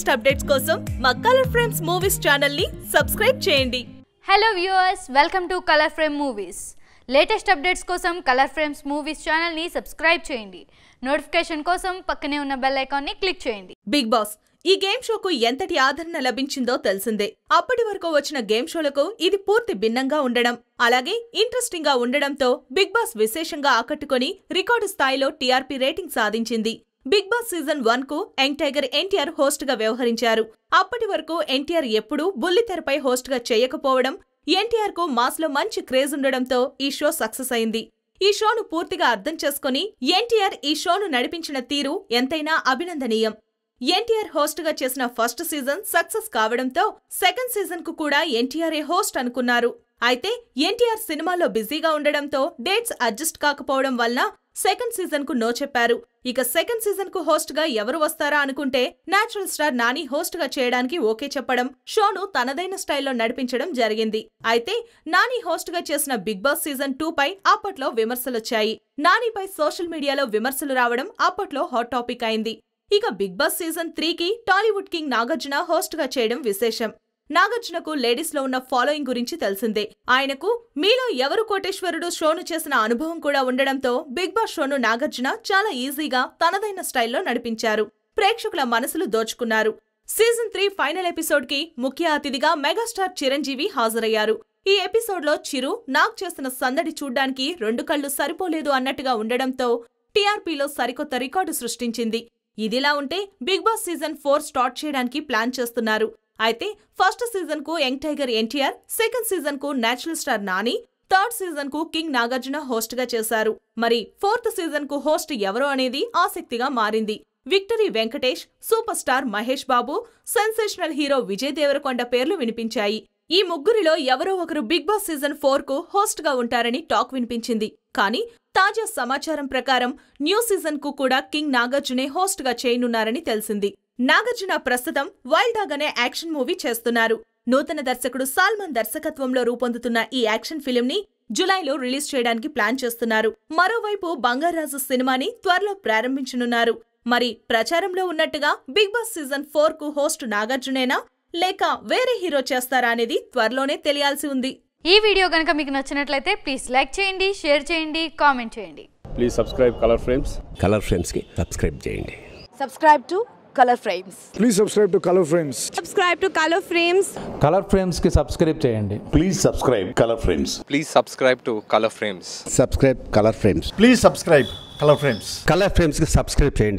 Latest updates కోసం మా colour frames movies ఛానల్ని సబ్స్క్రైబ్ చేయండి. Hello viewers welcome to colour frame movies latest updates కోసం కలర్ ఫ్రేమ్స్ మూవీస్ ఛానల్ని సబ్స్క్రైబ్ చేయండి. నోటిఫికేషన్ కోసం పక్కనే ఉన్న బెల్ ఐకాన్ని క్లిక్ చేయండి. బిగ్ బాస్ ఈ గేమ్ షోకు ఎంతటి ఆదరణ లభించిందో తెలిసిందే. అప్పటి వరకు వచ్చిన గేమ్ షోలకు ఇది పూర్తి భిన్నంగా ఉండడం అలాగే ఇంట్రెస్టింగ్గా ఉండడంతో బిగ్ బాస్ విశేషంగా ఆకట్టుకొని రికార్డు స్థాయిలో టీఆర్పీ రేటింగ్ సాధించింది. బిగ్ బాస్ సీజన్ వన్కు యంగ్ టైగర్ ఎన్టీఆర్ హోస్ట్గా వ్యవహరించారు. అప్పటి వరకు ఎన్టీఆర్ ఎప్పుడూ బుల్లితెరపై హోస్ట్గా చేయకపోవడం ఎన్టీఆర్కు మాస్లో మంచి క్రేజ్ ఉండడంతో ఈ షో సక్సెస్ అయింది. ఈ షోను పూర్తిగా అర్థం చేసుకుని ఎన్టీఆర్ ఈ షోను నడిపించిన తీరు ఎంతైనా అభినందనీయం. ఎన్టీఆర్ హోస్ట్గా చేసిన ఫస్ట్ సీజన్ సక్సెస్ కావడంతో సెకండ్ సీజన్కు కూడా ఎన్టీఆర్ఏ హోస్ట్ అనుకున్నారు. అయితే ఎన్టీఆర్ సినిమాలో బిజీగా ఉండడంతో డేట్స్ అడ్జస్ట్ కాకపోవడం వల్ల సెకండ్ సీజన్కు నో చెప్పారు. ఇక సెకండ్ సీజన్కు హోస్ట్గా ఎవరు వస్తారా అనుకుంటే నేచురల్ స్టార్ నాని హోస్ట్గా చేయడానికి ఓకే చెప్పడం షోను తనదైన స్టైల్లో నడిపించడం జరిగింది. అయితే నాని హోస్ట్గా చేసిన బిగ్ బాస్ సీజన్ టూ పై అప్పట్లో విమర్శలొచ్చాయి. నానిపై సోషల్ మీడియాలో విమర్శలు రావడం అప్పట్లో హాట్ టాపిక్ అయింది. ఇక బిగ్ బాస్ సీజన్ త్రీకి టాలీవుడ్ కింగ్ నాగార్జున హోస్ట్గా చేయడం విశేషం. నాగార్జునకు లేడీస్లో ఉన్న ఫాలోయింగ్ గురించి తెలిసిందే. ఆయనకు మీలో ఎవరు కోటేశ్వరుడు షోను చేసిన అనుభవం కూడా ఉండడంతో బిగ్ బాస్ షోను నాగార్జున చాలా ఈజీగా తనదైన స్టైల్లో నడిపించారు. ప్రేక్షకుల మనసులు దోచుకున్నారు. సీజన్ త్రీ ఫైనల్ ఎపిసోడ్కి ముఖ్య అతిథిగా మెగాస్టార్ చిరంజీవి హాజరయ్యారు. ఈ ఎపిసోడ్లో చిరు నాగ్ చేసిన సందడి చూడ్డానికి రెండు కళ్ళు సరిపోలేదు అన్నట్టుగా ఉండడంతో టీఆర్పీలో సరికొత్త రికార్డు సృష్టించింది. ఇదిలా ఉంటే Bigg Boss season four start చేయడానికి ప్లాన్ చేస్తున్నారు. అయితే ఫస్ట్ సీజన్కు యంగ్ టైగర్ ఎన్టీఆర్ సెకండ్ సీజన్కు నేచురల్ స్టార్ నాని థర్డ్ సీజన్కు కింగ్ నాగార్జున హోస్ట్గా చేశారు. మరి ఫోర్త్ సీజన్కు హోస్ట్ ఎవరు అనేది ఆసక్తిగా మారింది. Victory Venkatesh super star Mahesh Babu sensational hero Vijay Deverakonda పేర్లు వినిపించాయి. ఈ ముగ్గురిలో ఎవరో ఒకరు బిగ్ బాస్ సీజన్ ఫోర్కు హోస్ట్గా ఉంటారని టాక్ వినిపించింది. కానీ తాజా సమాచారం ప్రకారం న్యూ సీజన్కు కూడా కింగ్ నాగార్జునే హోస్ట్గా చేయనున్నారని తెలిసింది. నాగార్జున ప్రస్తుతం వైల్డ్ డాగ్ అనే యాక్షన్ మూవీ చేస్తున్నారు. నూతన దర్శకుడు సాల్మాన్ దర్శకత్వంలో రూపొందుతున్న ఈ యాక్షన్ ఫిలిం ని జులైలో రిలీజ్ చేయడానికి ప్లాన్ చేస్తున్నారు. మరోవైపు బంగారాజు సినిమాని త్వరలో ప్రారంభించనున్నారు. మరి ప్రచారంలో ఉన్నట్టుగా బిగ్ బాస్ సీజన్ ఫోర్కు హోస్ట్ నాగార్జునేనా? లేక వేరే హీరో చేస్తారా అనేది త్వరలోనే తెలియాల్సి ఉంది. ఈ వీడియో కనుక మీకు నచ్చినట్లయితే ప్లీజ్ లైక్ చేయండి షేర్ చేయండి కామెంట్ చేయండి. Please subscribe Color Frames. Color ఫ్రేమ్స్కి subscribe చేయండి. subscribe to color frames Please subscribe to Color Frames. subscribe to color frames Color ఫ్రేమ్స్కి subscribe చేయండి Please subscribe Color Frames. Please subscribe to Color Frames. Subscribe Color Frames Please subscribe Color Frames. Color ఫ్రేమ్స్కి subscribe చేయండి